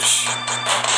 The